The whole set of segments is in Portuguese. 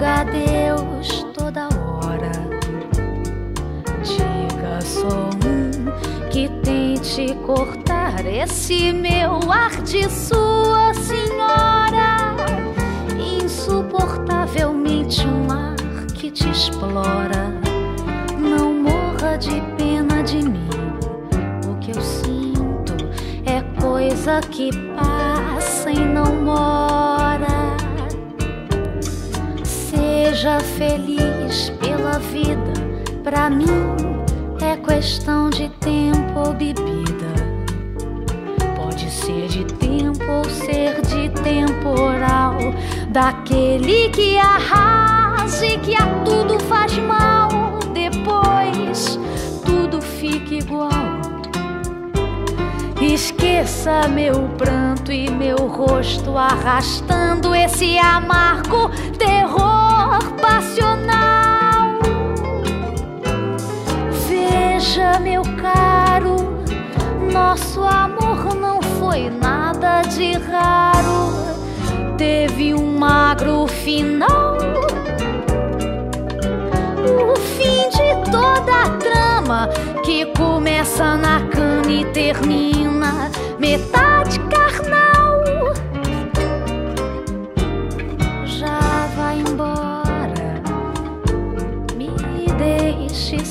diga adeus toda hora. Diga só esse meu ar de sua senhora. Insuportavelmente um ar que te explora. Não morra de pena de mim. O que eu sinto é coisa que passa e não mora. Seja feliz pela vida, pra mim é questão de tempo ou bebida. Ser de tempo ou ser de temporal, daquele que arrasa e que a tudo faz mal, depois tudo fica igual. Esqueça meu pranto e meu rosto arrastando esse amargo terror caro, nosso amor não foi nada de raro. Teve um magro final. O fim de toda a trama que começa na cama e termina metade carnal. Já vai embora, me deixe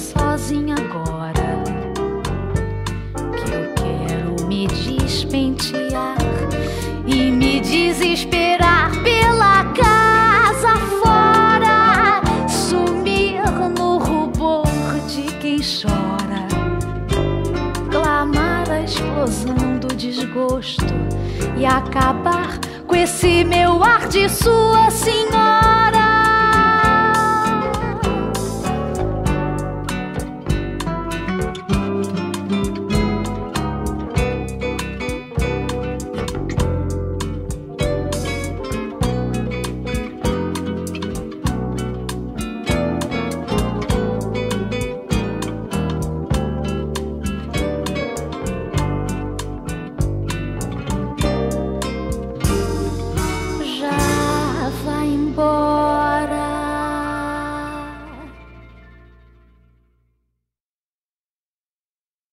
me desesperar pela casa fora, sumir no rubor de quem chora, clamar a explosão do desgosto e acabar com esse meu ar de sua senhora.